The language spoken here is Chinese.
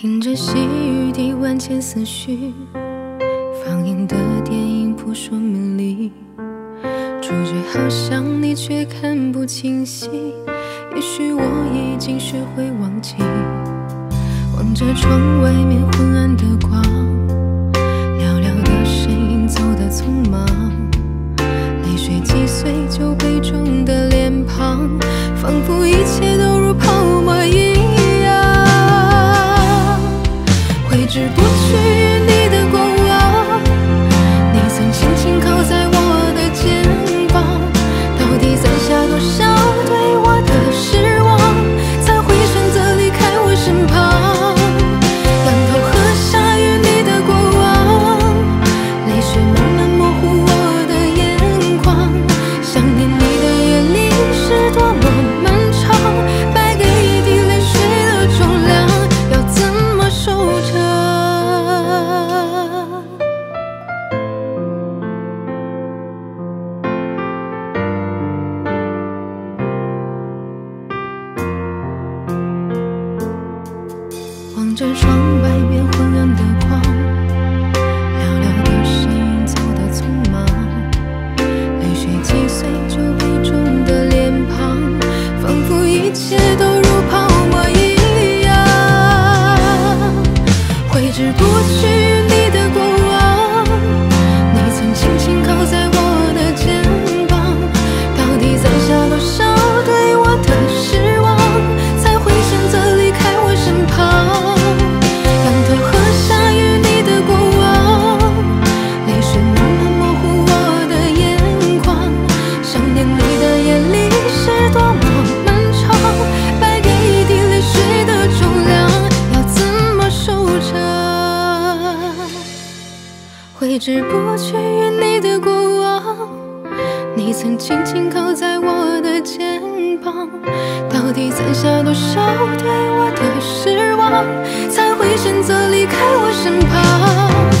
听着细雨滴万千思绪放映的电影扑朔迷离主角好像你却看不清晰也许我已经学会忘记望着窗外面昏暗的光寥寥的身影走得匆忙着窗外挥之不去与你的过往，你曾轻轻靠在我的肩膀，到底攒下多少对我的失望，才会选择离开我身旁？